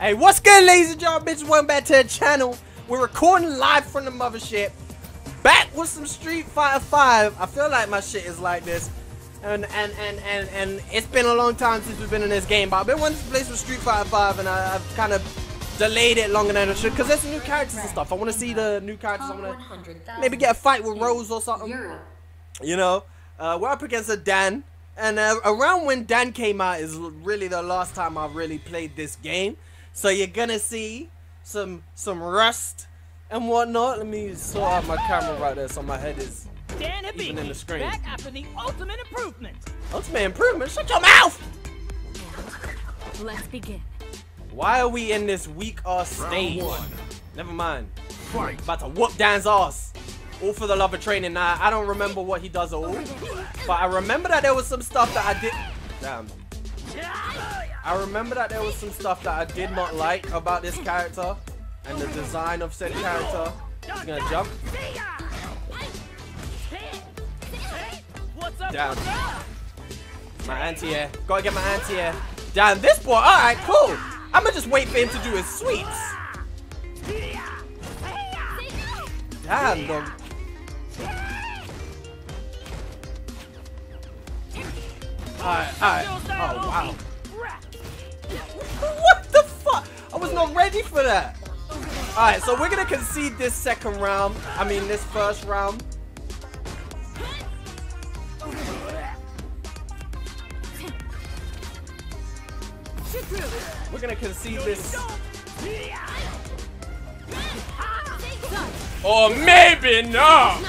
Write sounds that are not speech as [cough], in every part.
Hey, what's good, ladies and gentlemen? Bitches, welcome back to the channel. We're recording live from the mothership. Back with some Street Fighter 5. I feel like my shit is like this. And and and and and it's been a long time since we've been in this game, but I've been wanting to play some Street Fighter 5 and I, have kind of delayed it longer than I should because there's new characters and stuff. I want to see the new characters. I want to maybe get a fight with Rose or something. You know, uh, we're up against a Dan. And uh, around when Dan came out is really the last time I really played this game. So you're gonna see some some rust and whatnot. Let me sort out my camera right there so my head is Dan even in the screen. Back after the ultimate improvement. Ultimate improvement? Shut your mouth! Let's begin. Why are we in this weak ass stage? Never mind. Fight. About to whoop Dan's ass. All for the love of training. Now I don't remember what he does at all. But I remember that there was some stuff that I did. Damn. I remember that there was some stuff that I did not like about this character and the design of said character. He's gonna jump. Down. My anti-air. Gotta get my anti-air. Damn, this boy. Alright, cool. I'ma just wait for him to do his sweeps. Damn, the Alright, alright. Oh, wow. What the fuck? I was not ready for that. Alright, so we're gonna concede this second round. I mean, this first round. We're gonna concede this. Or maybe not.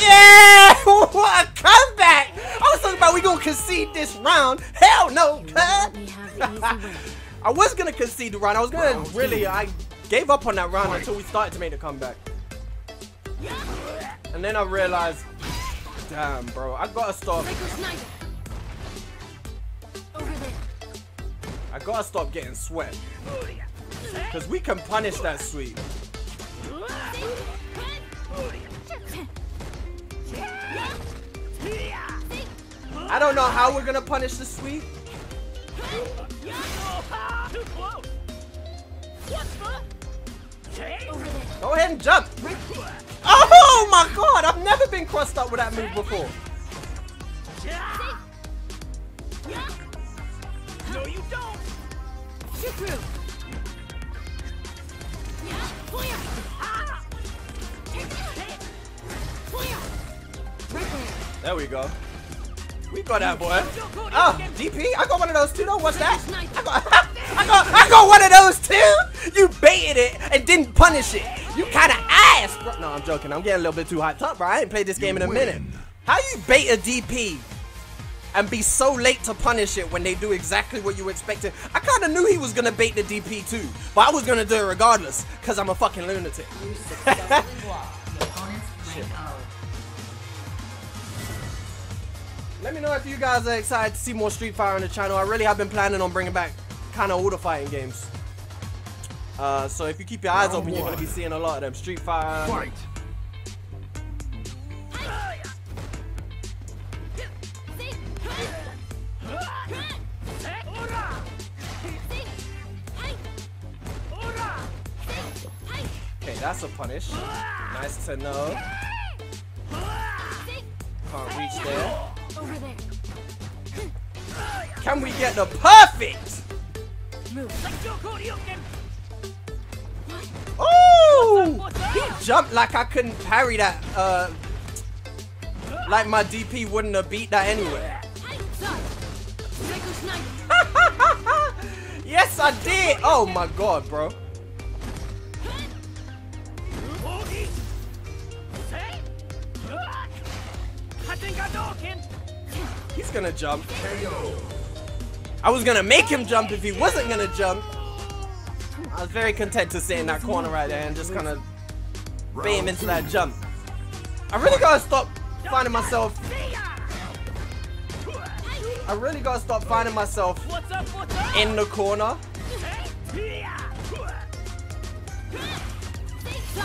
Yeah! [laughs] what a comeback! I was talking about we gonna concede this round. Hell no, [laughs] I was gonna concede the round. I was gonna really. I gave up on that round until we started to make the comeback. And then I realized, damn, bro, I gotta stop. I gotta stop getting sweat. Because we can punish that sweep. I don't know how we're gonna punish the sweep. Go ahead and jump. Oh my god, I've never been crossed up with that move before. No, you don't. There we go. We got that boy. Ah, oh, DP, I got one of those too. Don't watch that. I got, [laughs] I got, I got one of those too. You baited it and didn't punish it. You kind of ass. Bro. No, I'm joking. I'm getting a little bit too hyped up, bro. I ain't played this game in a minute. How you bait a DP and be so late to punish it when they do exactly what you expected? I kind of knew he was gonna bait the DP too, but I was gonna do it regardless because I'm a fucking lunatic. [laughs] Let me know if you guys are excited to see more Street Fighter on the channel. I really have been planning on bringing back kind of all the fighting games. Uh, so if you keep your eyes Round open, one. you're going to be seeing a lot of them. Street Fighter. Fight. Okay, that's a punish. Nice to know. Can't reach there. Over there. Can we get the perfect? Oh! He jumped like I couldn't parry that. Uh, like my DP wouldn't have beat that anyway. [laughs] yes, I did. Oh my god, bro. He's gonna jump. I was gonna make him jump if he wasn't gonna jump. I was very content to stay in that corner right there and just kind of him into that jump. I really gotta stop finding myself. I really gotta stop finding myself in the corner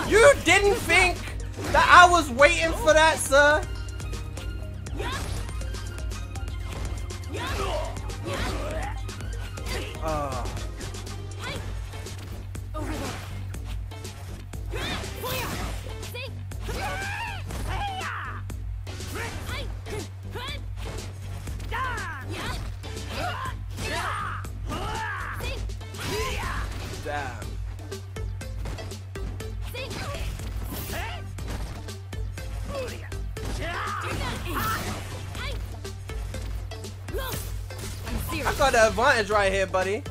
You didn't think that I was waiting for that, sir? Uh, I serious. got the advantage right here, buddy.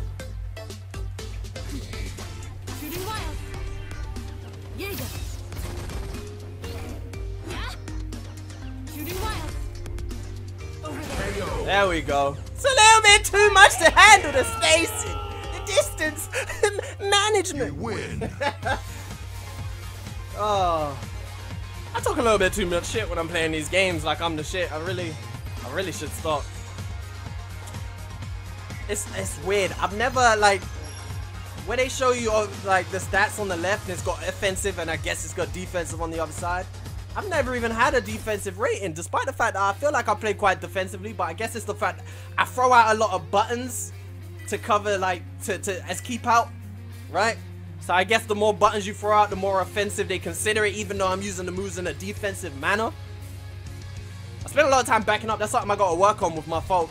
Shooting wild. Jaeger. Yeah? Shooting wild. Over there. There we go. It's a little bit too much to handle the spacing, the distance, management. Win. [laughs] Oh, I talk a little bit too much shit when I'm playing these games. Like I'm the shit. I really, I really should stop. It's it's weird. I've never like when they show you uh, like the stats on the left it's got offensive and I guess it's got defensive on the other side. I've never even had a defensive rating, despite the fact that I feel like I play quite defensively. But I guess it's the fact I throw out a lot of buttons to cover like to, to as keep out, right? So I guess the more buttons you throw out, the more offensive they consider it, even though I'm using the moves in a defensive manner. I spend a lot of time backing up. That's something I gotta work on with my fault.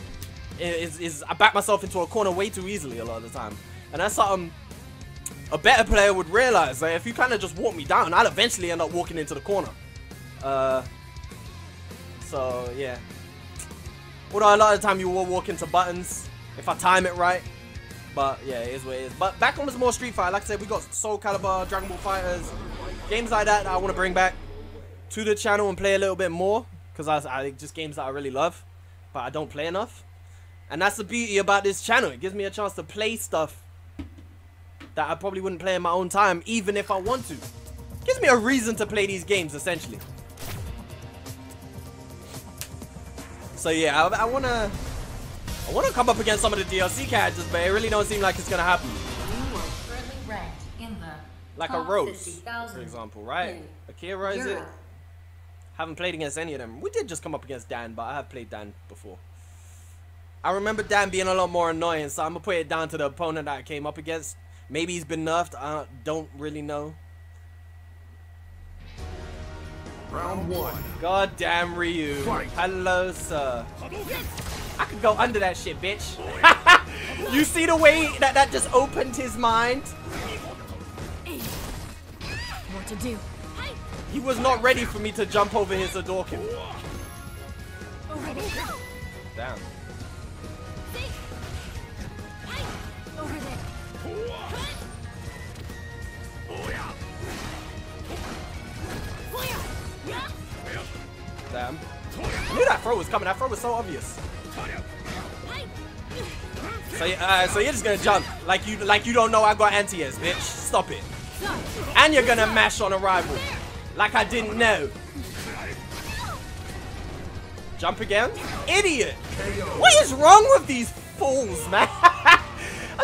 Is, is I back myself into a corner way too easily a lot of the time. And that's something a better player would realize. Like if you kind of just walk me down, I'd eventually end up walking into the corner. Uh, so yeah. Although a lot of the time you will walk into buttons if I time it right. But yeah, it is what it is. But back on some more Street Fighter. Like I said, we got Soul Calibur, Dragon Ball FighterZ, games like that, that I want to bring back to the channel and play a little bit more because I, I just games that I really love, but I don't play enough. And that's the beauty about this channel. It gives me a chance to play stuff that I probably wouldn't play in my own time, even if I want to. Gives me a reason to play these games, essentially. So yeah, I, I wanna, I wanna come up against some of the DLC characters, but it really don't seem like it's gonna happen. You are currently ranked in the Like a Rose, 50,000 for example, right? Akira is it? Haven't played against any of them. We did just come up against Dan, but I have played Dan before. I remember Dan being a lot more annoying, so I'm gonna put it down to the opponent that I came up against. Maybe he's been nerfed. I don't really know. Round one. God damn Ryu. Fight. Hello, sir. I could go under that shit, bitch. [laughs] you see the way that that just opened his mind? What to do? He was not ready for me to jump over his Hadouken. Over there. Damn. Damn. I knew that throw was coming. That throw was so obvious. So, uh, so you're just gonna jump like you like you don't know I got anti-airs, bitch. Stop it. And you're gonna mash on arrival, like I didn't know. Jump again, idiot. What is wrong with these fools, man? [laughs]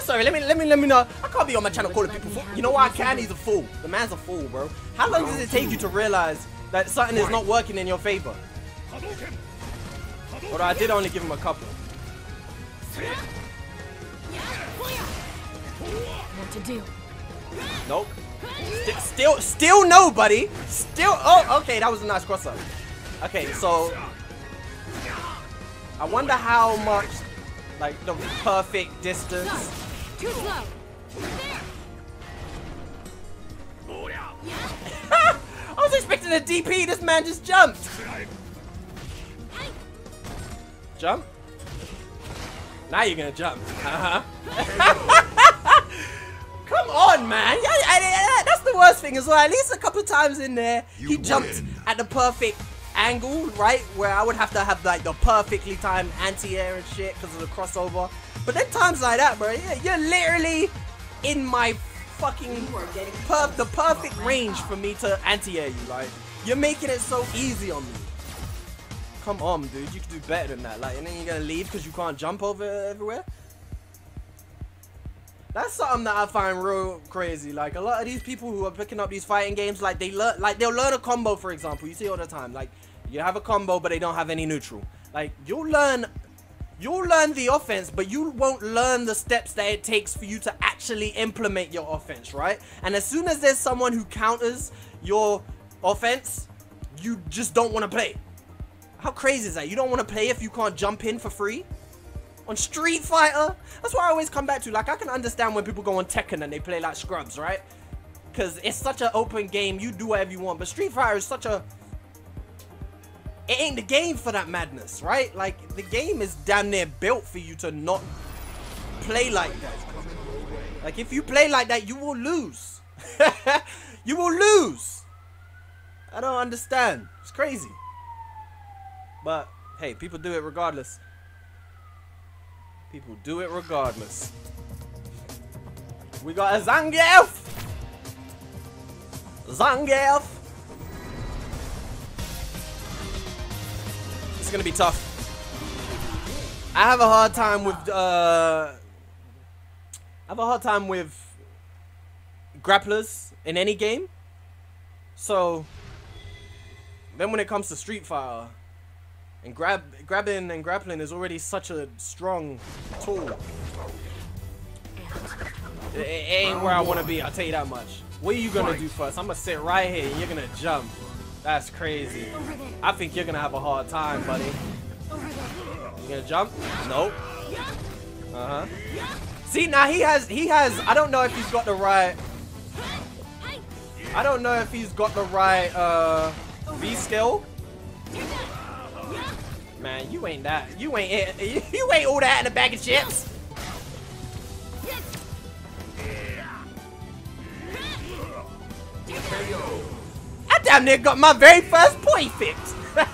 I'm sorry. Let me let me let me know. I can't be on my channel calling people. Fool. You know why I can? He's a fool. The man's a fool, bro. How long does it take you to realize that something is not working in your favor? Although I did only give him a couple. What to do? Nope. St- still, still no, buddy. Still. Oh, okay. That was a nice cross up. Okay, so I wonder how much, like, the perfect distance. Sorry. Too slow. There! Yeah? [laughs] I was expecting a DP. This man just jumped. Jump. Now you're gonna jump. Uh huh. [laughs] Come on, man. Yeah, yeah, yeah, yeah, That's the worst thing as well. At least a couple times in there, he jumped win. at the perfect angle, right? Where I would have to have like the perfectly timed anti-air and shit because of the crossover. But then times like that, bro, yeah, you're literally in my fucking You are getting per- the perfect range for me to anti-air you. Like, you're making it so easy on me. Come on, dude. You can do better than that. Like, and then you're gonna leave because you can't jump over everywhere. That's something that I find real crazy. Like a lot of these people who are picking up these fighting games, like they learn, like they'll learn a combo, for example. You see all the time, like you have a combo, but they don't have any neutral. Like you'll learn, you'll learn the offense, but you won't learn the steps that it takes for you to actually implement your offense, right? And as soon as there's someone who counters your offense, you just don't want to play. How crazy is that? You don't want to play if you can't jump in for free? On Street Fighter? That's what I always come back to. Like, I can understand when people go on Tekken and they play like scrubs, right? Because it's such an open game. You do whatever you want. But Street Fighter is such a... It ain't the game for that madness, right? Like, the game is damn near built for you to not play like that. Like, if you play like that, you will lose. [laughs] you will lose. I don't understand. It's crazy. But, hey, people do it regardless. People do it regardless. We got a Zangief! Zangief! It's gonna be tough. I have a hard time with, uh... I have a hard time with grapplers in any game. So, then when it comes to Street Fighter, and grab grabbing and grappling is already such a strong tool. It, it ain't where I want to be, I'll tell you that much. What are you gonna do first? I'm gonna sit right here and you're gonna jump. That's crazy. I think you're gonna have a hard time, buddy. You gonna jump? Nope. Uh-huh. See, now he has, he has, I don't know if he's got the right, I don't know if he's got the right, uh, V skill. Man, you ain't that. You ain't it. [laughs] You ain't all that in a bag of chips. I damn near got my very first point fixed. [laughs]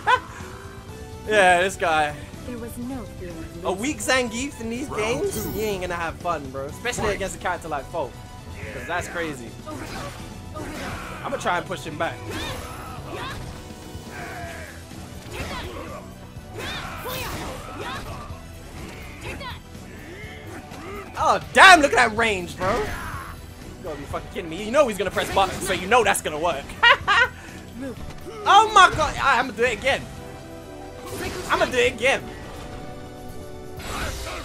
yeah, this guy. There was no feeling. A weak Zangief in these games, you ain't gonna have fun, bro. Especially against a character like Falke. Cause that's crazy. I'm gonna try and push him back. Oh, damn, look at that range, bro. You gotta be fucking kidding me. You know he's gonna press button, so you know that's gonna work. [laughs] oh my god, right, I'm gonna do it again. I'm gonna do it again.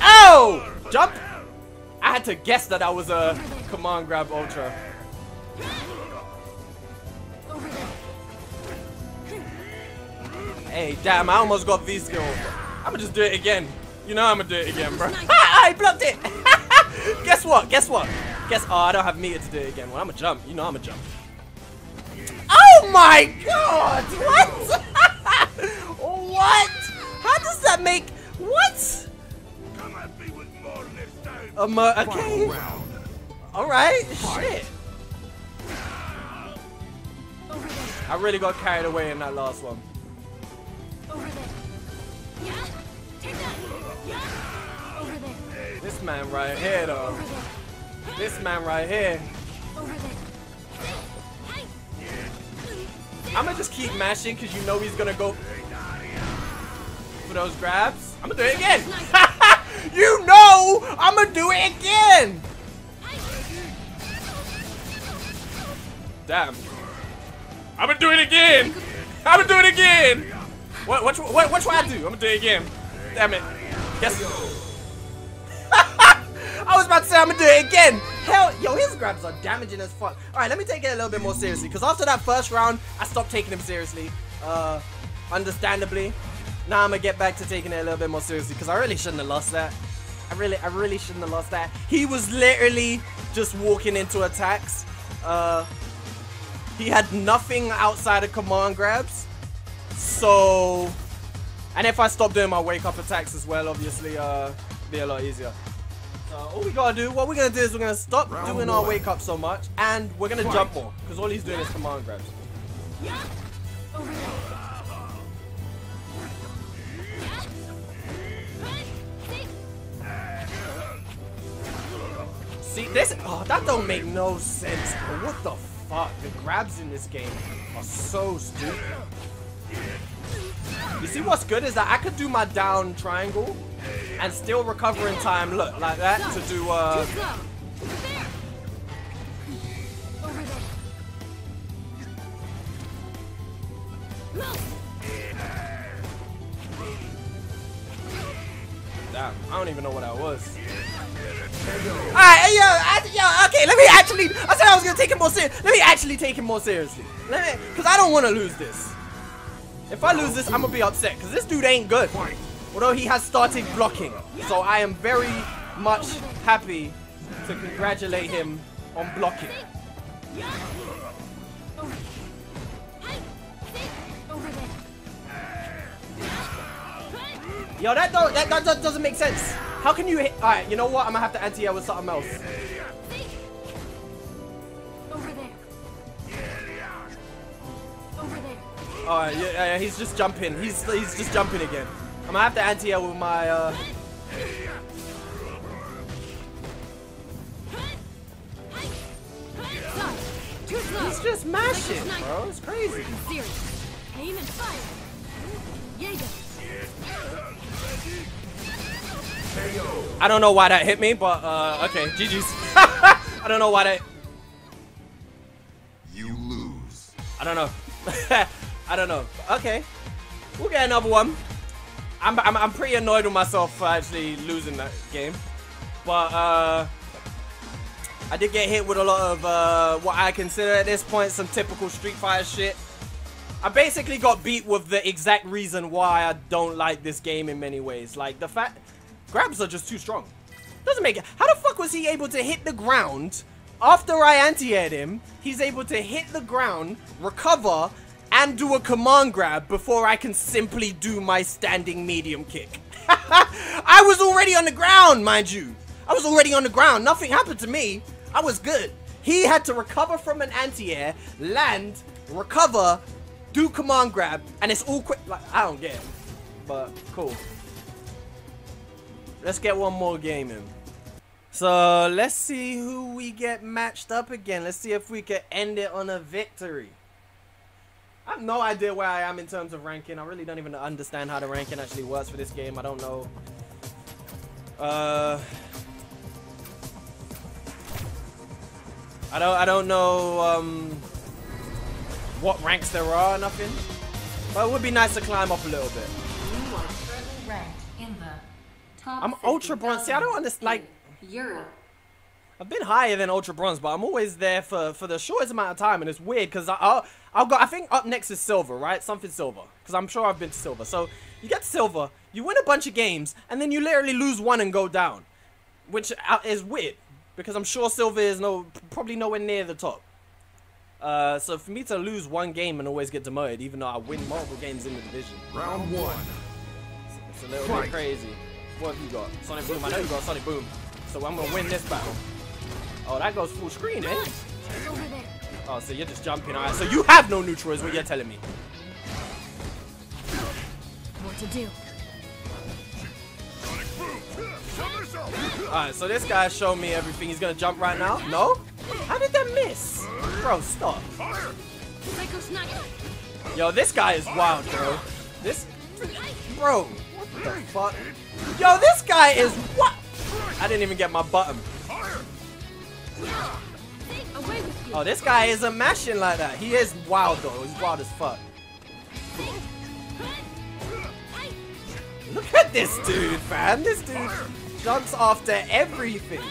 Oh! Jump! I had to guess that that was a command grab ultra. Hey, damn, I almost got V skill. I'm gonna just do it again. You know I'm gonna do it again, bro. [laughs] I blocked it! [laughs] Guess what? Guess what? Guess, oh, I don't have meter to do again. Well, I'm gonna jump. You know I'm gonna jump. Oh my god! [laughs] What? what? How does that make, what? Come at me with more this time. Okay. Alright, shit. I really got carried away in that last one. Over there. Yeah. Take that. Yeah. This man right here, though. This man right here. Over there. Hey. I'm gonna just keep mashing because you know he's gonna go for those grabs. I'm gonna do it again. [laughs] you know I'm gonna do it again. Damn. I'm gonna do it again. I'm gonna do it again. What? What? What? What? What I do? I'm gonna do it again. Damn it. Yes. I was about to say I'm gonna do it again. Hell, yo, his grabs are damaging as fuck. All right, let me take it a little bit more seriously because after that first round, I stopped taking him seriously. Uh, understandably. Now I'm gonna get back to taking it a little bit more seriously because I really shouldn't have lost that. I really, I really shouldn't have lost that. He was literally just walking into attacks. Uh, he had nothing outside of command grabs. So, and if I stop doing my wake up attacks as well, obviously, uh, be a lot easier. So all we gotta do, what we're gonna do is we're gonna stop Round doing our wake up so much, and we're gonna Fight. jump more, because all he's doing is command grabs. Yeah. See, this, oh, that don't make no sense. What the fuck? The grabs in this game are so stupid. You see what's good is that I could do my down triangle and still recover in time, look, like that, to do, uh... Damn, I don't even know what that was. Alright, yo, yo, okay, let me actually, I said I was gonna take it more serious. Let me actually take it more seriously. Let me, cause I don't wanna lose this. If I lose this, I'm gonna be upset, cause this dude ain't good. Although he has started blocking. So I am very much happy to congratulate him on blocking. Yo, that don't, that, that, that doesn't make sense. How can you hit? All right, you know what? I'm gonna have to anti-air with something else. Over there. Over there. All right, yeah, yeah, yeah, he's just jumping. He's he's just jumping again. I'm gonna have to anti-air with my. Uh... Sorry. Too slow. He's just mashing, bro. It's crazy. I'm. Aim and fire. I don't know why that hit me, but uh, okay, GG's. [laughs] I don't know why that. You lose. I don't know. [laughs] I don't know. Okay, we'll get another one. I'm, I'm, I'm pretty annoyed with myself for actually losing that game. But, uh, I did get hit with a lot of, uh, what I consider at this point some typical Street Fighter shit. I basically got beat with the exact reason why I don't like this game in many ways. Like, the fact, grabs are just too strong. Doesn't make it. How the fuck was he able to hit the ground after I anti-aired him? He's able to hit the ground, recover, and do a command grab before I can simply do my standing medium kick. [laughs] I was already on the ground, mind you. I was already on the ground. Nothing happened to me. I was good. He had to recover from an anti-air, land, recover, do command grab, and it's all quick. Like, I don't get it. But, cool. Let's get one more game in. So, let's see who we get matched up again. Let's see if we can end it on a victory. I have no idea where I am in terms of ranking. I really don't even understand how the ranking actually works for this game. I don't know. Uh, I don't. I don't know um, what ranks there are. Nothing. But it would be nice to climb up a little bit. You are ranked in the top I'm ultra bronze. See, I don't understand. Like, Europe. I've been higher than ultra bronze, but I'm always there for for the shortest amount of time, and it's weird because I'll I'll go. I think up next is silver, right? Something silver, because I'm sure I've been to silver. So you get silver, you win a bunch of games, and then you literally lose one and go down, which uh, is weird because I'm sure silver is no probably nowhere near the top. Uh, so for me to lose one game and always get demoted, even though I win multiple games in the division, Round one. it's a little bit crazy. What have you got? Sonic Boom. I know you got Sonic Boom. So I'm gonna win this battle. Oh, that goes full screen, eh? Oh, so you're just jumping. Alright, so you have no neutral is what you're telling me. What to do? Sonic boom. Somersault. Alright, so this guy showed me everything. He's gonna jump right now. No? How did that miss? Bro, stop. Yo, this guy is wild, bro. This... Bro, what the fuck? Yo, this guy is what? I didn't even get my button. Oh, this guy isn't mashing like that. He is wild, though. He's wild as fuck. Look at this dude, fam. This dude jumps after everything.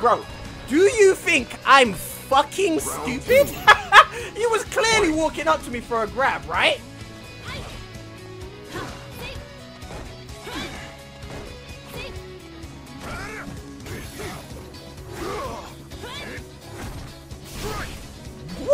Bro, do you think I'm fucking stupid? [laughs] he was clearly walking up to me for a grab, right?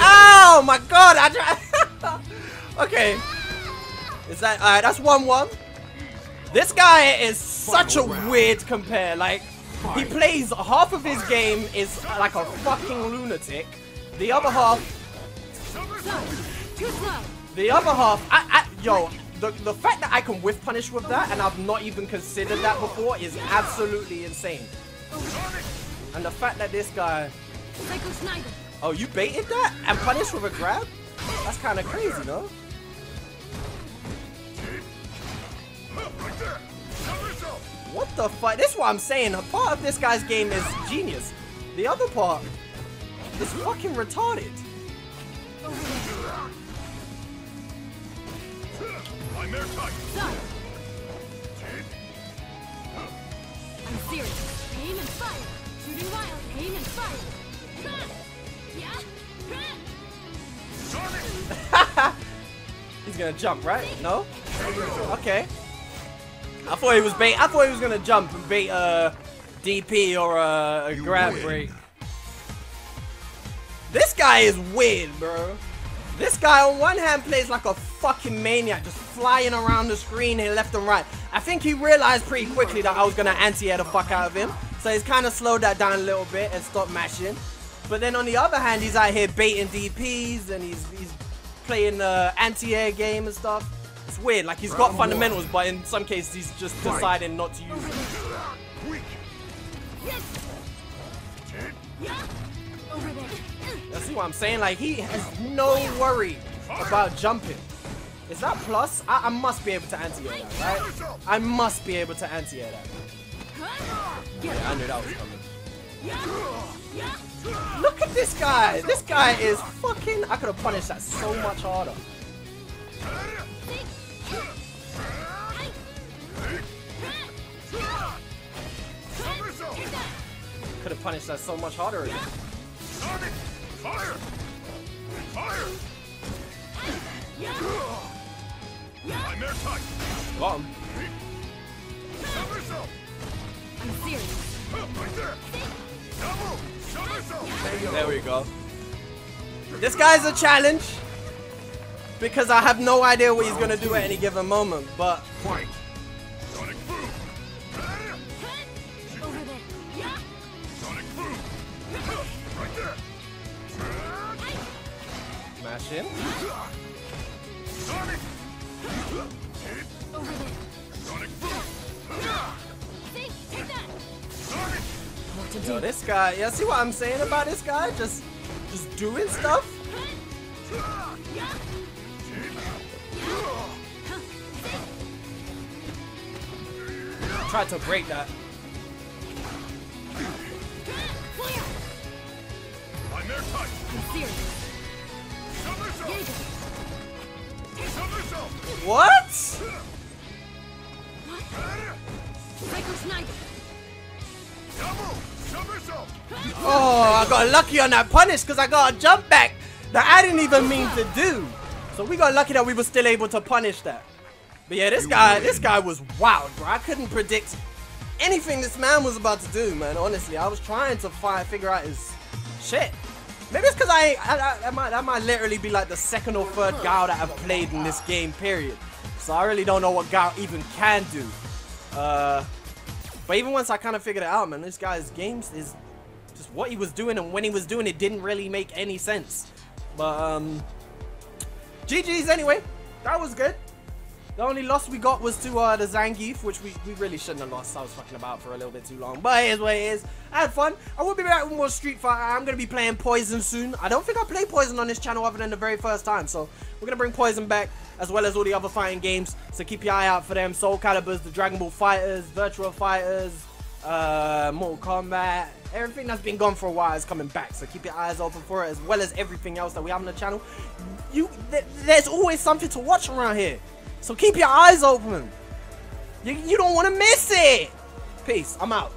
Oh my god, I tried. [laughs] okay. Is that alright? That's 1 1. This guy is such a weird compare. Like, he plays half of his game is like a fucking lunatic, The other half, Slow. Too slow. the other half, I, I, yo, the, the fact that I can whiff punish with that and I've not even considered that before is absolutely insane. And the fact that this guy, Psycho Schneider. Oh, you baited that and punished with a grab? That's kind of crazy, no? What the fuck? This is what I'm saying. A part of this guy's game is genius. The other part is fucking retarded. I'm. Slow. I'm serious. Aim and fire. Shooting wild. Aim and fire. [laughs] He's gonna jump, right? No? Okay. I thought he was bait. I thought he was gonna jump and bait uh, uh, a DP or a, a grab break. This guy is weird, bro. This guy on one hand plays like a fucking maniac, just flying around the screen here left and right. I think he realized pretty quickly that I was gonna anti-air the fuck out of him. So he's kind of slowed that down a little bit and stopped mashing. But then on the other hand, he's out here baiting DPs and he's he's playing the anti-air game and stuff. It's weird, like he's got fundamentals, but in some cases he's just deciding not to use them. Weak. Over there. You see what I'm saying? Like he has no worry about jumping. Is that plus? I, I must be able to anti-air that, right? I must be able to anti-air that. Yeah, I knew that was coming. Look at this guy. This guy is fucking. I could have punished that so much harder. Could have punished that so much harder again. I'm serious. Right there. There we go. This guy's a challenge because I have no idea what he's gonna do at any given moment. But Fight. Sonic This guy. Yeah, see what I'm saying about this guy? Just, just doing stuff. Tried to break that. What? Oh, I got lucky on that punish because I got a jump back that I didn't even mean to do. So we got lucky that we were still able to punish that. But yeah, this guy, this guy was wild, bro. I couldn't predict anything this man was about to do, man. Honestly, I was trying to find, figure out his shit. Maybe it's because I, I, I, that might, that might literally be like the second or third Guile that I've played in this game, period. So I really don't know what Guile even can do. Uh, but even once I kind of figured it out, man, this guy's games is just what he was doing and when he was doing it didn't really make any sense. But um, GG's anyway. That was good. The only loss we got was to uh, the Zangief, which we, we really shouldn't have lost. I was fucking about for a little bit too long. But it is what it is. I had fun. I will be back with more Street Fighter. I'm going to be playing Poison soon. I don't think I played Poison on this channel other than the very first time. So we're going to bring Poison back as well as all the other fighting games. So keep your eye out for them. Soul Calibers, the Dragon Ball FighterZ, Virtual Fighters, uh, Mortal Kombat. Everything that's been gone for a while is coming back. So keep your eyes open for it as well as everything else that we have on the channel. You, th There's always something to watch around here. So keep your eyes open. You, you don't want to miss it. Peace. I'm out.